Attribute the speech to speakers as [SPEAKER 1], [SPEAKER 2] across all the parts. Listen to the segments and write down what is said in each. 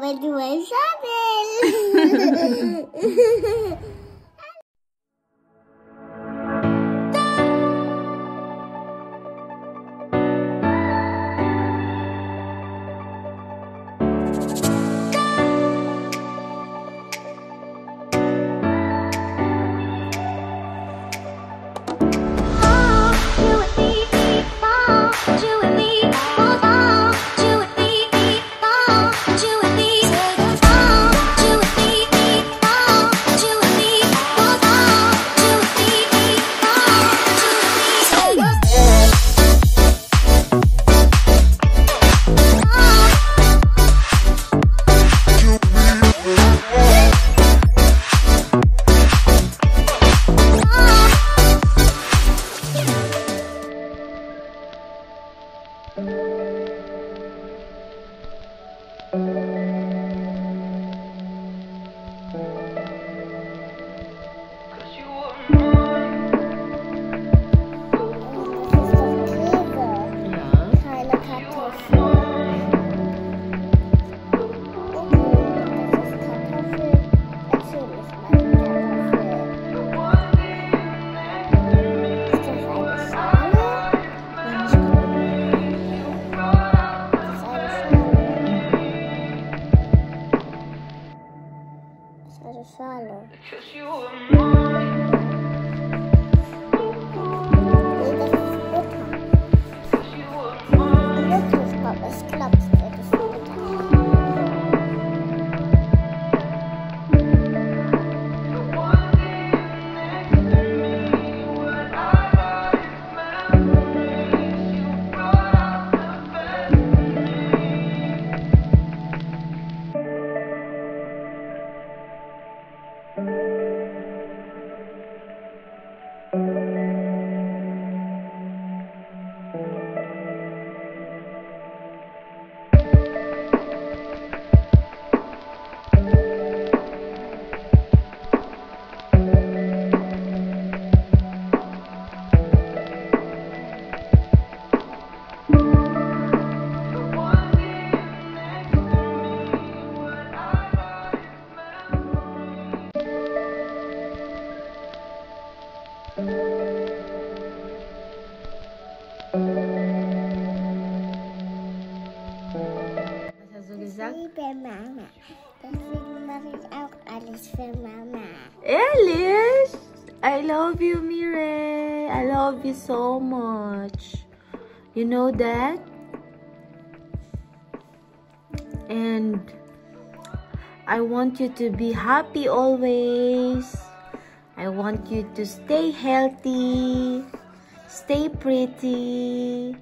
[SPEAKER 1] wenn du es willst.
[SPEAKER 2] Ja.
[SPEAKER 1] Eine
[SPEAKER 2] gesagt?
[SPEAKER 1] liebe Mama. Deswegen mache ich auch alles für Mama.
[SPEAKER 2] Ehrlich? I love you, Mire. I love you so much. You know that? And I want you to be happy always. I want you to stay healthy, stay pretty,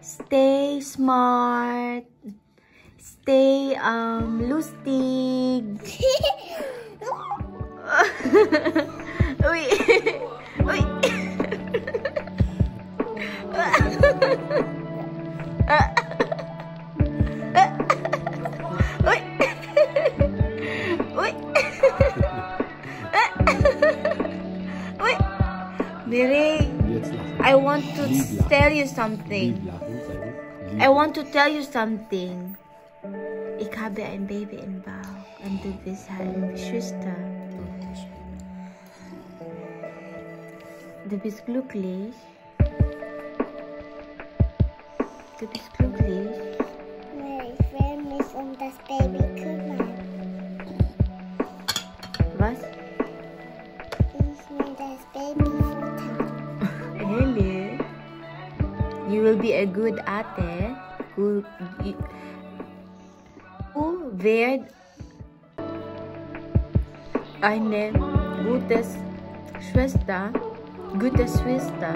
[SPEAKER 2] stay smart, stay um lustig. Uy. Uy. I want to tell you something.
[SPEAKER 3] Lieb lachen, sag ich. Lieb.
[SPEAKER 2] I want to tell you something. Ich habe ein Baby im Bauch und du bist halt Schwester. Du bist glücklich. Du bist glücklich.
[SPEAKER 1] Nee, ich will mich um das Baby kümmern.
[SPEAKER 2] Was?
[SPEAKER 1] Ich will das Baby futtern.
[SPEAKER 2] Really? You will be a good ate. Good. Du wirst eine gute Schwester. Gute Schwester.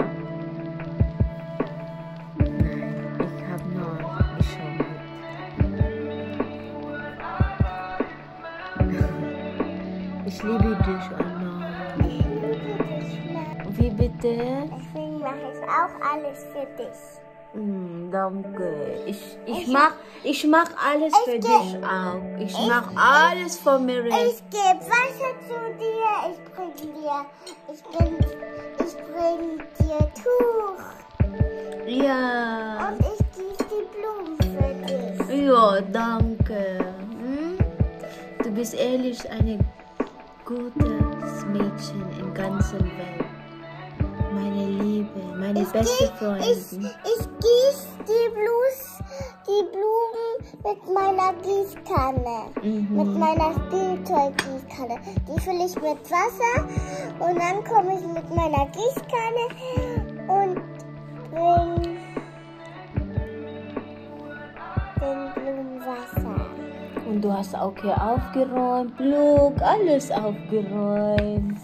[SPEAKER 2] Nein, ich habe nur geschaut. Ich liebe dich, Anna.
[SPEAKER 1] Ich liebe dich, Mama.
[SPEAKER 2] Wie bitte?
[SPEAKER 1] Deswegen mache ich auch alles für dich.
[SPEAKER 2] Danke. Ich, ich,
[SPEAKER 1] Ich-
[SPEAKER 2] mach, ich mach alles
[SPEAKER 1] Ich
[SPEAKER 2] für
[SPEAKER 1] geh-
[SPEAKER 2] dich auch. Ich mach alles für Miri.
[SPEAKER 1] Ich gebe Wasser zu dir. Ich bring dir, ich bring, ich bring dir Tuch.
[SPEAKER 2] Ja.
[SPEAKER 1] Und ich gieße die Blumen für dich.
[SPEAKER 2] Ja, danke. Hm? bist ehrlich eine gutes Mädchen in ganzer Welt. Meine Liebe, meine
[SPEAKER 1] Ich,
[SPEAKER 2] beste
[SPEAKER 1] gieß- ich,
[SPEAKER 2] Freundin.
[SPEAKER 1] ich gieß die, Blus, die Blumen mit meiner Gießkanne. Mit
[SPEAKER 2] Mhm.
[SPEAKER 1] meiner Spielzeug-Gießkanne. Die fülle ich mit Wasser und dann komme ich mit meiner Gießkanne und bring den Blumen Wasser.
[SPEAKER 2] Und du hast auch hier aufgeräumt. Look, alles aufgeräumt.